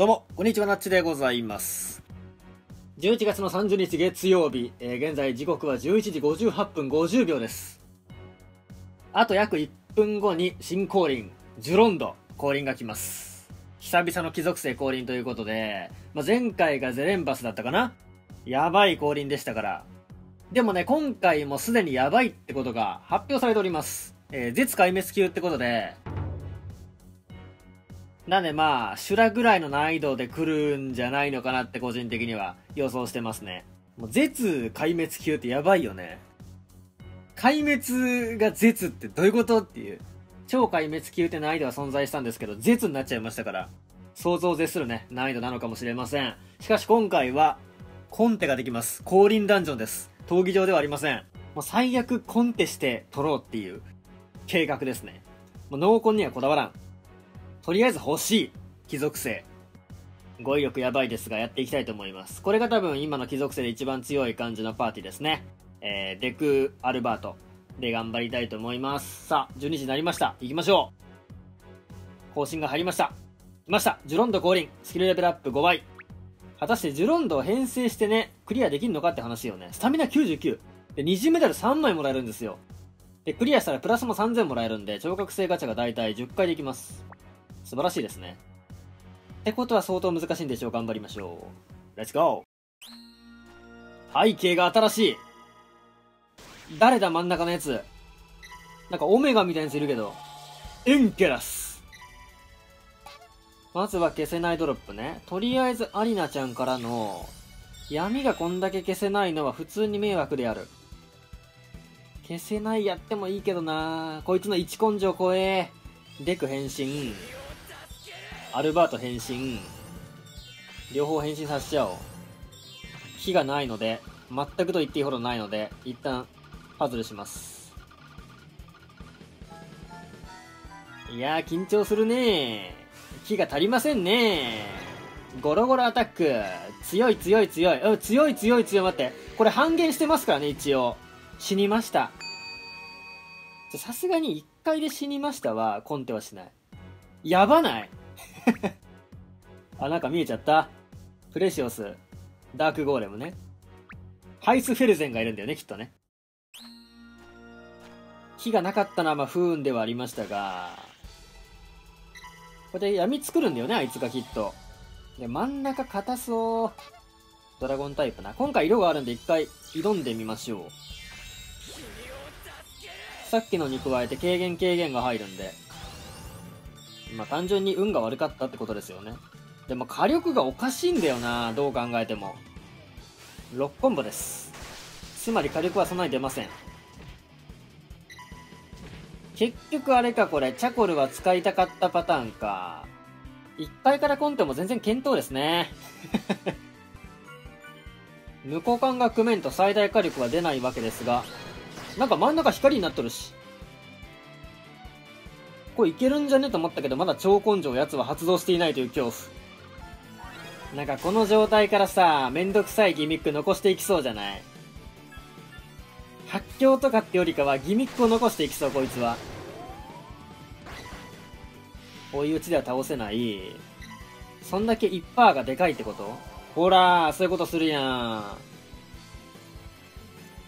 どうも、こんにちは、なっちでございます。11月の30日月曜日、えー現在時刻は11時58分50秒です。あと約1分後に新降臨、ジュロンド降臨が来ます。久々の貴族性降臨ということで、まあ、前回がゼレンバスだったかな？やばい降臨でしたから。でもね、今回もすでにやばいってことが発表されております。えー絶壊滅級ってことで、なんでまあ、修羅ぐらいの難易度で来るんじゃないのかなって個人的には予想してますね。もう絶壊滅級ってやばいよね。壊滅が絶ってどういうことっていう。超壊滅級って難易度は存在したんですけど、絶になっちゃいましたから、想像を絶するね、難易度なのかもしれません。しかし今回は、コンテができます。降臨ダンジョンです。闘技場ではありません。もう最悪コンテして取ろうっていう計画ですね。もう濃厚にはこだわらん。とりあえず欲しい貴族性。語彙力やばいですがやっていきたいと思います。これが多分今の貴族性で一番強い感じのパーティーですね。えー、デク・アルバートで頑張りたいと思います。さあ12時になりました。行きましょう。更新が入りました。来ました。ジュロンド降臨。スキルレベルアップ5倍果たしてジュロンドを編成してねクリアできるのかって話よね。スタミナ99で二次メダル3枚もらえるんですよ。でクリアしたらプラスも3000もらえるんで聴覚性ガチャが大体10回できます。素晴らしいですね。ってことは相当難しいんでしょう。頑張りましょう。レッツゴー背景が新しい誰だ真ん中のやつなんかオメガみたいなやついるけど。エンケラスまずは消せないドロップね。とりあえずアリナちゃんからの闇がこんだけ消せないのは普通に迷惑である。消せないやってもいいけどなこいつの一根性怖え。デク変身。アルバート変身。両方変身させちゃおう。火がないので、全くと言っていいほどないので、一旦、パズルします。いやー、緊張するね火が足りませんねゴロゴロアタック。強い強い強い。うん、強い強い強い。待って。これ半減してますからね、一応。死にました。さすがに1回で死にましたは、コンテはしない。やばない あ、なんか見えちゃった。プレシオス、ダークゴーレムね。ハイスフェルゼンがいるんだよね、きっとね。火がなかったのはまあ不運ではありましたが、これで闇作るんだよね、あいつがきっと。で、真ん中硬そう。ドラゴンタイプな。今回色があるんで一回挑んでみましょう。さっきのに加えて軽減軽減が入るんで、まあ単純に運が悪かったってことですよね。でも火力がおかしいんだよな、どう考えても。6コンボです。つまり火力はそんなに出ません。結局あれかこれ、チャコルは使いたかったパターンか。1回からコンテも全然検討ですね。無効感が組めんと最大火力は出ないわけですが、なんか真ん中光になっとるし。これいけるんじゃね？と思ったけど、まだ超根性やつは発動していないという恐怖。なんかこの状態からさ、めんどくさいギミック残していきそうじゃない？発狂とかってよりかはギミックを残していきそう、こいつは。追い打ちでは倒せない。そんだけ1%がでかいってこと？ほら、そういうことするやん。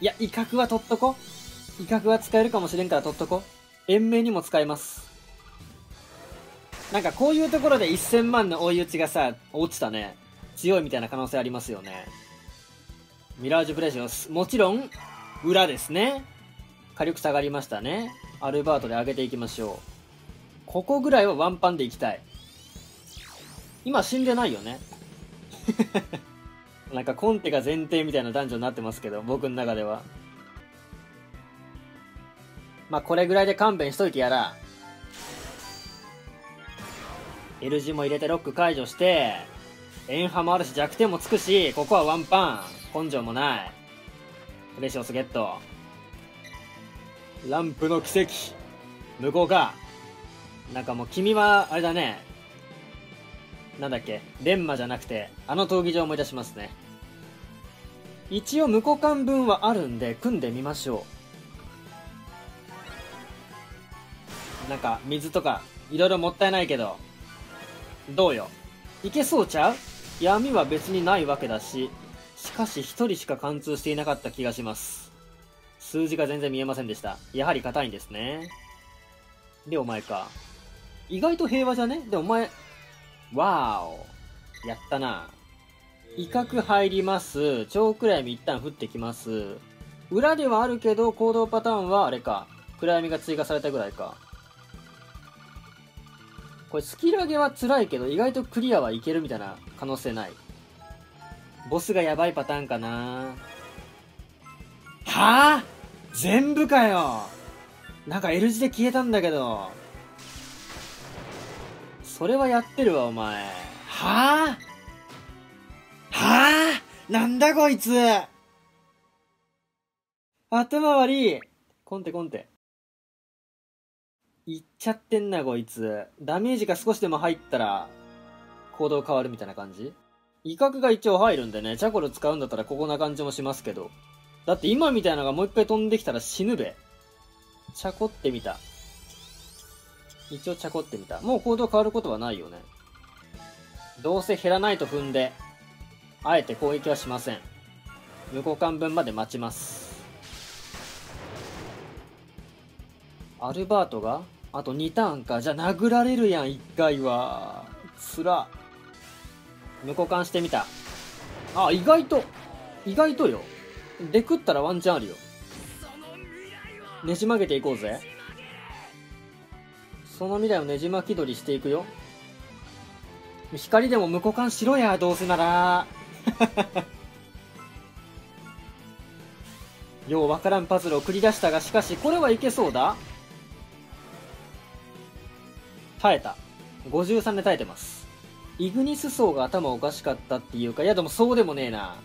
いや、威嚇は取っとこ。威嚇は使えるかもしれんから取っとこ。延命にも使えます。なんかこういうところで1000万の追い打ちがさ、落ちたね。強いみたいな可能性ありますよね。ミラージュプレシオス。もちろん、裏ですね。火力下がりましたね。アルバートで上げていきましょう。ここぐらいはワンパンでいきたい。今死んでないよね。なんかコンテが前提みたいな男女になってますけど、僕の中では。まあこれぐらいで勘弁しといてやら。L 字も入れてロック解除して、エンハもあるし弱点もつくし、ここはワンパン。根性もない。プレシオスゲット。ランプの奇跡。向こうか。なんかもう君は、あれだね。なんだっけ、レンマじゃなくて、あの闘技場を思い出しますね。一応無股間分はあるんで、組んでみましょう。なんか、水とか、いろいろもったいないけど、どうよ？いけそうちゃう？闇は別にないわけだし、しかし一人しか貫通していなかった気がします。数字が全然見えませんでした。やはり硬いんですね。で、お前か。意外と平和じゃね？で、お前、わーお。やったな。威嚇入ります。超暗闇一旦降ってきます。裏ではあるけど、行動パターンはあれか。暗闇が追加されたぐらいか。これスキル上げは辛いけど、意外とクリアはいけるみたいな可能性ない。ボスがやばいパターンかなはあ？全部かよなんか L 字で消えたんだけど。それはやってるわ、お前。はあ？はあ？なんだこいつ頭悪いコンテコンテ。いっちゃってんな、こいつ。ダメージが少しでも入ったら、行動変わるみたいな感じ？威嚇が一応入るんでね、チャコル使うんだったらここな感じもしますけど。だって今みたいなのがもう一回飛んできたら死ぬべ。チャコってみた。一応チャコってみた。もう行動変わることはないよね。どうせ減らないと踏んで、あえて攻撃はしません。無効間分まで待ちます。アルバートが？あと2ターンか。じゃあ殴られるやん、1回は。つら。無効化してみた。あ、意外と、意外とよ。で食ったらワンチャンあるよ。ねじ曲げていこうぜ。その未来をねじ巻き取りしていくよ。光でも無効化しろや、どうせなら。ようわからんパズルを繰り出したが、しかしこれはいけそうだ。耐えた。53で耐えてます。イグニス層が頭おかしかったっていうか、いやでもそうでもねえな。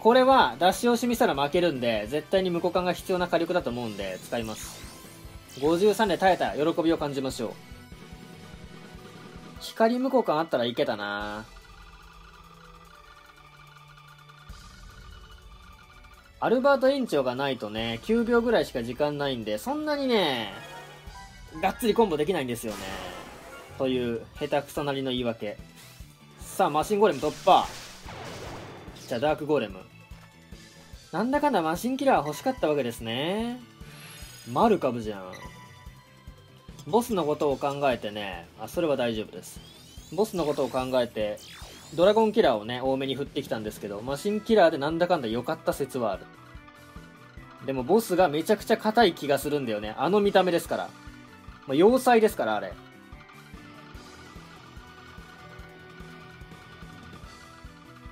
これは、出し惜しみしたら負けるんで、絶対に無効感が必要な火力だと思うんで、使います。53で耐えた喜びを感じましょう。光無効感あったらいけたなアルバート延長がないとね、9秒ぐらいしか時間ないんで、そんなにね、がっつりコンボできないんですよね。という下手くそなりの言い訳。さあマシンゴーレム突破。じゃあダークゴーレム。なんだかんだマシンキラー欲しかったわけですね。マルカブじゃん。ボスのことを考えてね。あそれは大丈夫です。ボスのことを考えてドラゴンキラーをね多めに振ってきたんですけどマシンキラーでなんだかんだ良かった説はある。でもボスがめちゃくちゃ硬い気がするんだよね。あの見た目ですから、まあ、要塞ですからあれ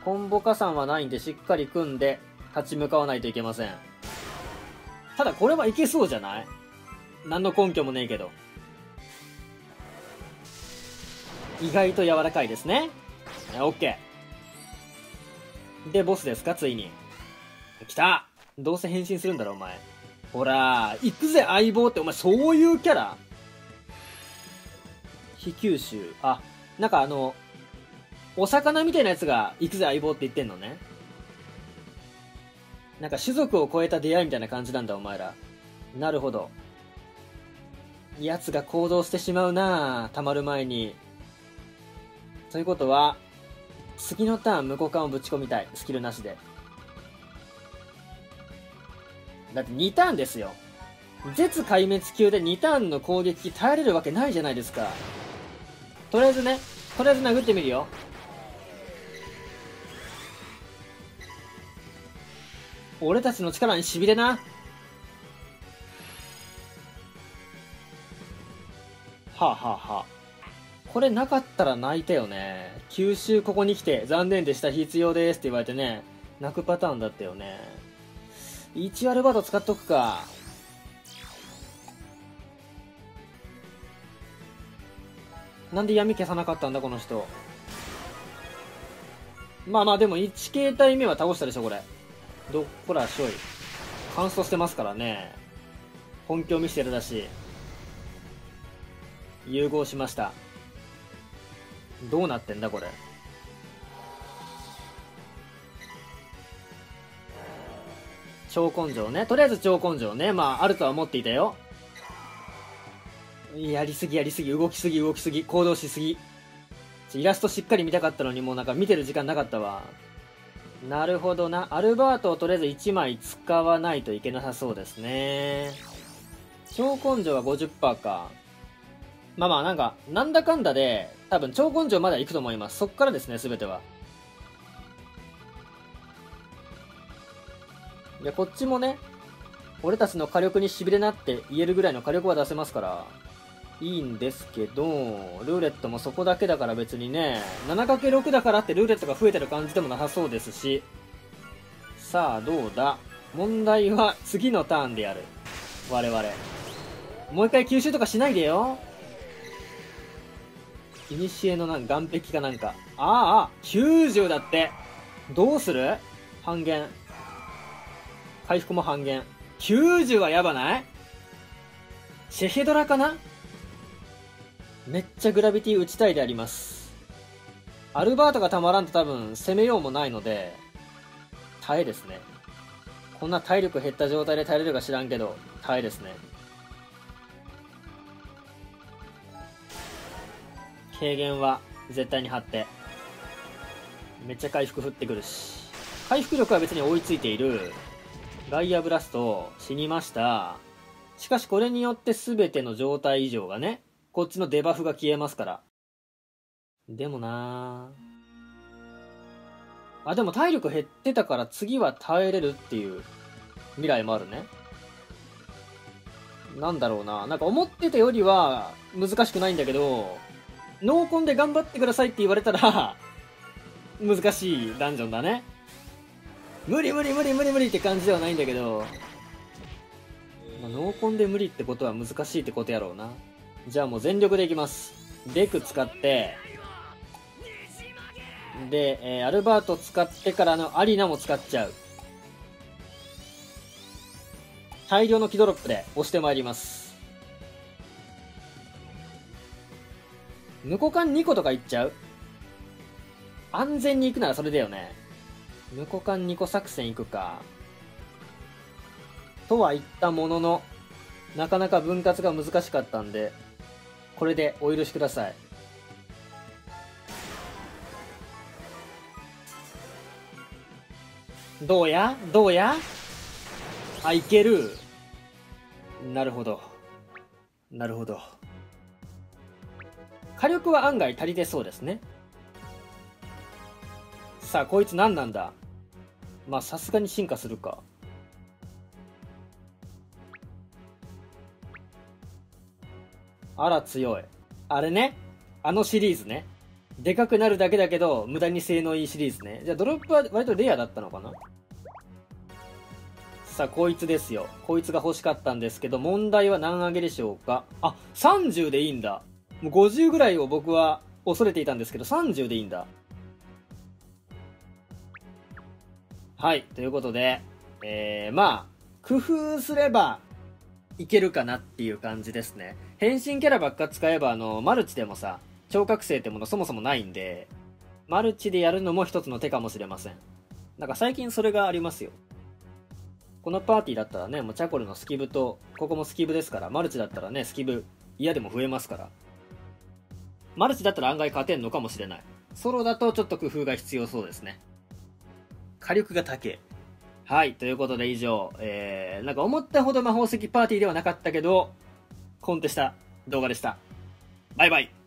コンボ加算はないんでしっかり組んで立ち向かわないといけません。ただこれはいけそうじゃない？何の根拠もねえけど。意外と柔らかいですね。オッケー。で、ボスですか？ついに。来たどうせ変身するんだろ、お前。ほら、行くぜ、相棒って、お前、そういうキャラ？非吸収。あ、なんかあの、お魚みたいなやつが行くぜ相棒って言ってんのね。なんか種族を超えた出会いみたいな感じなんだお前ら。なるほど。奴が行動してしまうなぁ溜まる前に。ということは、次のターン無効感をぶち込みたい。スキルなしで。だって2ターンですよ。絶壊滅級で2ターンの攻撃耐えれるわけないじゃないですか。とりあえずね、とりあえず殴ってみるよ。俺たちの力にしびれな。はあ、ははあ、これなかったら泣いたよね。九州ここに来て残念でした必要ですって言われてね、泣くパターンだったよね。1割バート使っとくか。なんで闇消さなかったんだこの人。まあまあでも1形態目は倒したでしょこれ。どっこらしょい。乾燥してますからね。本気を見せてるだし。融合しました。どうなってんだこれ。超根性ね。とりあえず超根性ね。まあ、あるとは思っていたよ。やりすぎやりすぎ、動きすぎ動きすぎ、行動しすぎ。イラストしっかり見たかったのにもうなんか見てる時間なかったわ。なるほどな。アルバートをとりあえず1枚使わないといけなさそうですね。超根性は50%か。まあまあなんか、なんだかんだで、多分超根性まで行くと思います。そっからですね、すべては。いや、こっちもね、俺たちの火力に痺れなって言えるぐらいの火力は出せますから、いいんですけど、ルーレットもそこだけだから別にね、7×6 だからってルーレットが増えてる感じでもなさそうですし、さあ、どうだ？問題は次のターンでやる。我々。もう一回吸収とかしないでよ。いにしえのなん岸壁かなんか。ああ、90だって。どうする？半減。回復も半減。90はやばない？シェヘドラかな？めっちゃグラビティ打ちたいであります。アルバートがたまらんと多分攻めようもないので、耐えですね。こんな体力減った状態で耐えれるか知らんけど、耐えですね。軽減は絶対に張って。めっちゃ回復降ってくるし。回復力は別に追いついている。ガイアブラスト、死にました。しかしこれによって全ての状態異常がね、こっちのデバフが消えますから。でもなあ、でも体力減ってたから次は耐えれるっていう未来もあるね。なんだろうな。なんか思ってたよりは難しくないんだけど、濃紺で頑張ってくださいって言われたら 難しいダンジョンだね。無理無理無理無理無理って感じではないんだけど、まあ、濃紺で無理ってことは難しいってことやろうな。じゃあもう全力でいきます。デク使って、で、えー、アルバート使ってからのアリナも使っちゃう。大量のキドロップで押してまいります。無股間2個とかいっちゃう？安全に行くならそれだよね。無股間2個作戦行くか。とは言ったものの、なかなか分割が難しかったんで、これでお許しください。どうや？どうや？あ、いける。なるほど。なるほど。火力は案外足りてそうですね。さあ、こいつ何なんだ？まあ、さすがに進化するか。あら、強い。あれね。あのシリーズね。でかくなるだけだけど、無駄に性能いいシリーズね。じゃあ、ドロップは割とレアだったのかな？さあ、こいつですよ。こいつが欲しかったんですけど、問題は何上げでしょうか？あ、30でいいんだ。もう50ぐらいを僕は恐れていたんですけど、30でいいんだ。はい、ということで、えー、まあ、工夫すればいけるかなっていう感じですね。変身キャラばっか使えば、あの、マルチでもさ、超覚醒ってものそもそもないんで、マルチでやるのも一つの手かもしれません。なんか最近それがありますよ。このパーティーだったらね、もうチャコルのスキブと、ここもスキブですから、マルチだったらね、スキブ嫌でも増えますから。マルチだったら案外勝てんのかもしれない。ソロだとちょっと工夫が必要そうですね。火力が高い。はい、ということで以上、えー、なんか思ったほど魔法石パーティーではなかったけど、コンテした動画でした。バイバイ。